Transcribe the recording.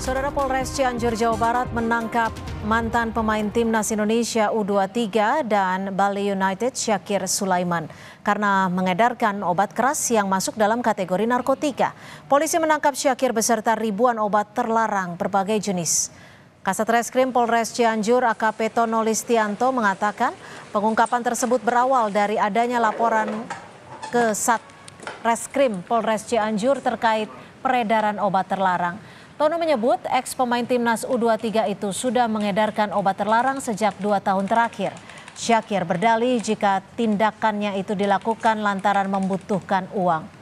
Saudara Polres Cianjur, Jawa Barat menangkap mantan pemain timnas Indonesia U23 dan Bali United Syakir Sulaiman karena mengedarkan obat keras yang masuk dalam kategori narkotika. Polisi menangkap Syakir beserta ribuan obat terlarang berbagai jenis. Kasat Reskrim Polres Cianjur AKP Tono Listianto mengatakan pengungkapan tersebut berawal dari adanya laporan ke Sat Reskrim Polres Cianjur terkait peredaran obat terlarang. Tono menyebut ex pemain timnas U23 itu sudah mengedarkan obat terlarang sejak dua tahun terakhir. Syakir berdalih jika tindakannya itu dilakukan lantaran membutuhkan uang.